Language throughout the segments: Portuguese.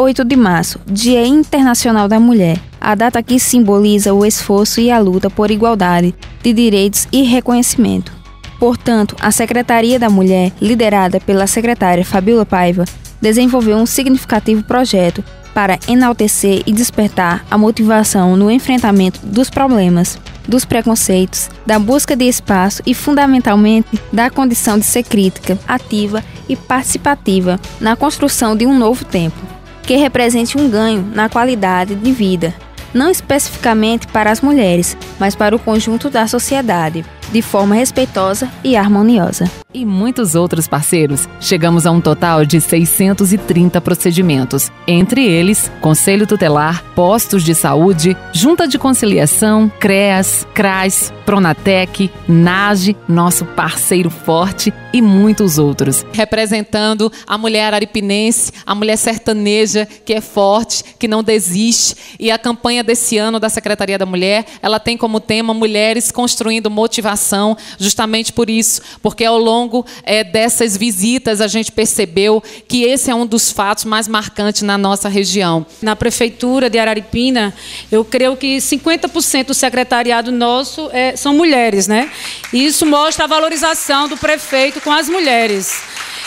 8 de março, Dia Internacional da Mulher. A data que simboliza o esforço e a luta por igualdade de direitos e reconhecimento. Portanto, a Secretaria da Mulher, liderada pela secretária Fabiola Paiva, desenvolveu um significativo projeto para enaltecer e despertar a motivação no enfrentamento dos problemas, dos preconceitos, da busca de espaço e, fundamentalmente, da condição de ser crítica, ativa e participativa na construção de um novo tempo, que represente um ganho na qualidade de vida, não especificamente para as mulheres, mas para o conjunto da sociedade, de forma respeitosa e harmoniosa e muitos outros parceiros. Chegamos a um total de 630 procedimentos, entre eles Conselho Tutelar, Postos de Saúde, Junta de Conciliação, CREAS, CRAS, Pronatec, NAGE, nosso parceiro forte e muitos outros. Representando a mulher araripinense, a mulher sertaneja que é forte, que não desiste. E a campanha desse ano da Secretaria da Mulher, ela tem como tema Mulheres Construindo Motivação, justamente por isso, porque ao longo é, dessas visitas, a gente percebeu que esse é um dos fatos mais marcantes na nossa região. Na prefeitura de Araripina, eu creio que 50% do secretariado nosso é, são mulheres, né? E isso mostra a valorização do prefeito com as mulheres.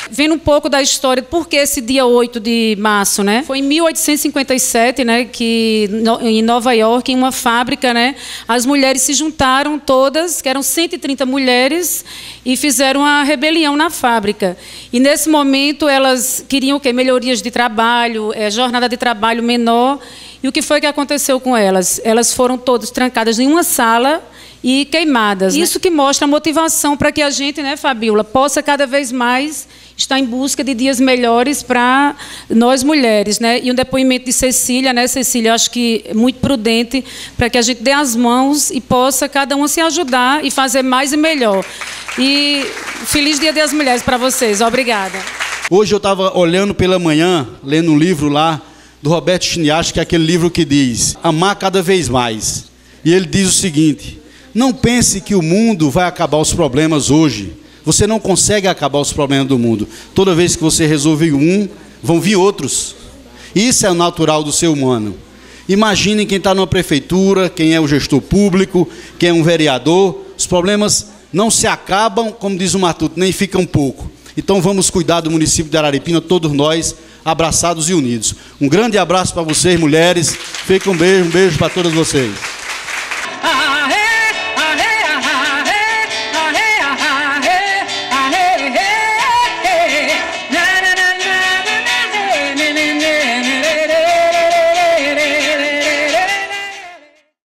Vendo um pouco da história, por que esse dia 8 de março, né? Foi em 1857, né, que em Nova York, em uma fábrica, né, as mulheres se juntaram todas, que eram 130 mulheres, e fizeram uma rebelião na fábrica. E nesse momento elas queriam o? Melhorias de trabalho, é, jornada de trabalho menor. E o que foi que aconteceu com elas? Elas foram todas trancadas em uma sala e queimadas. Né? Isso que mostra a motivação para que a gente, né, Fabiola, possa cada vez mais está em busca de dias melhores para nós mulheres, né? E um depoimento de Cecília, né, Cecília, acho que é muito prudente para que a gente dê as mãos e possa cada uma se ajudar e fazer mais e melhor. E feliz Dia das Mulheres para vocês. Obrigada. Hoje eu estava olhando pela manhã, lendo um livro lá do Roberto Chiniachi, que é aquele livro que diz Amar cada vez mais. E ele diz o seguinte: Não pense que o mundo vai acabar os problemas hoje você não consegue acabar os problemas do mundo. Toda vez que você resolve um, vão vir outros. Isso é o natural do ser humano. Imaginem quem está numa prefeitura, quem é o gestor público, quem é um vereador. Os problemas não se acabam, como diz o Matuto, nem ficam pouco. Então vamos cuidar do município de Araripina, todos nós, abraçados e unidos. Um grande abraço para vocês, mulheres. Fica um beijo, um beijo para todas vocês.